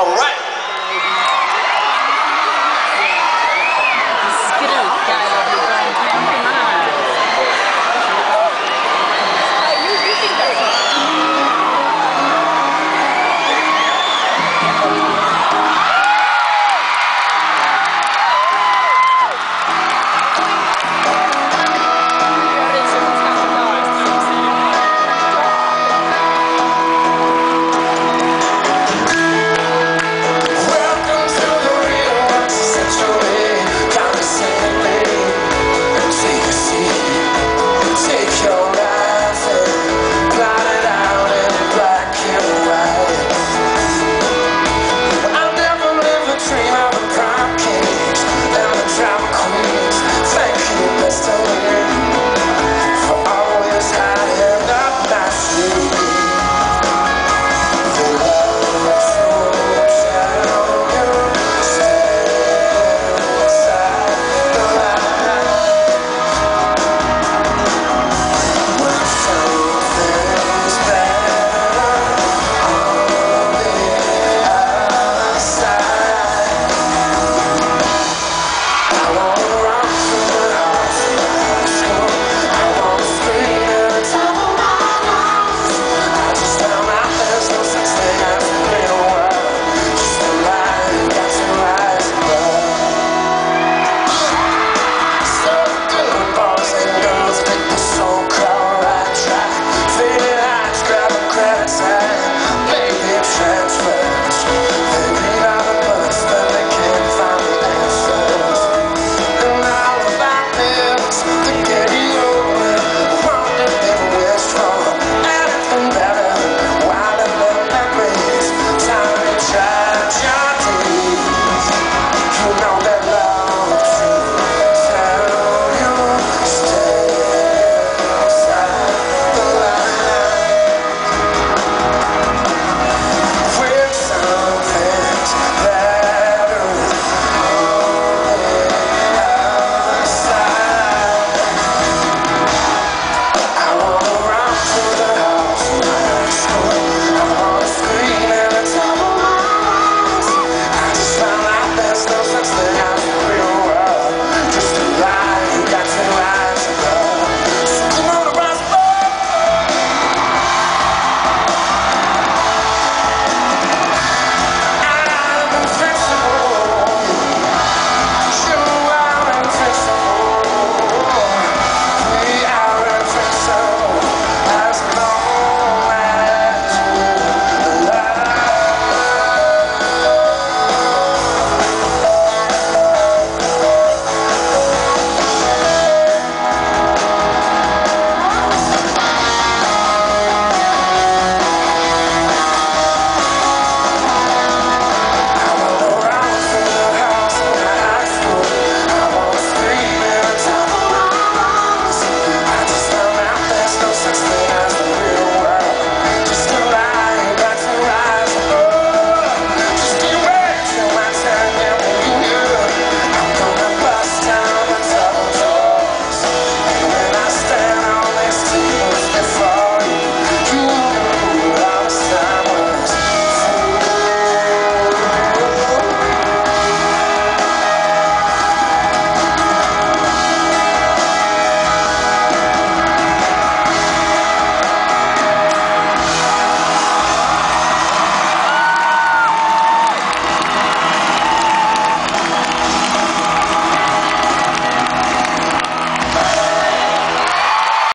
All right.